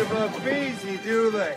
give up easy, do they?